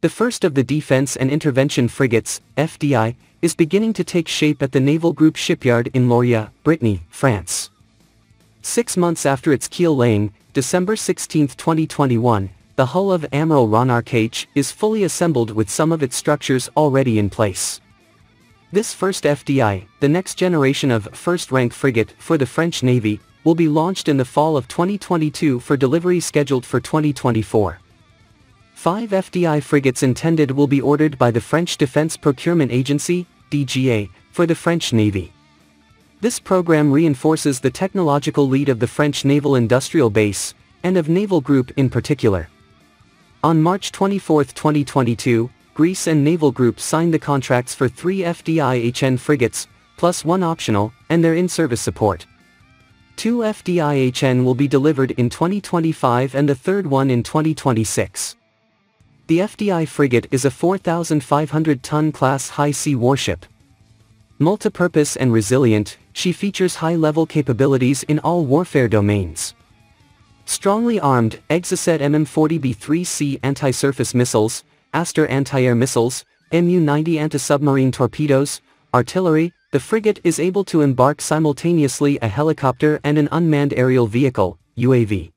The first of the Defense and Intervention Frigates, FDI, is beginning to take shape at the Naval Group shipyard in Lorient, Brittany, France. Six months after its keel laying, December 16, 2021, the hull of Amiral Ronarc'h is fully assembled with some of its structures already in place. This first FDI, the next generation of first-rank frigate for the French Navy, will be launched in the fall of 2022 for delivery scheduled for 2024. Five FDI frigates intended will be ordered by the French Defense Procurement Agency, DGA, for the French Navy. This program reinforces the technological lead of the French Naval Industrial Base, and of Naval Group in particular. On March 24, 2022, Greece and Naval Group signed the contracts for three FDIHN frigates, plus one optional, and their in-service support. Two FDIHN will be delivered in 2025 and the third one in 2026. The FDI frigate is a 4,500-ton class high-sea warship. Multipurpose and resilient, she features high-level capabilities in all warfare domains. Strongly armed, Exocet MM-40B3C anti-surface missiles, Aster anti-air missiles, MU-90 anti-submarine torpedoes, artillery, the frigate is able to embark simultaneously a helicopter and an unmanned aerial vehicle, UAV.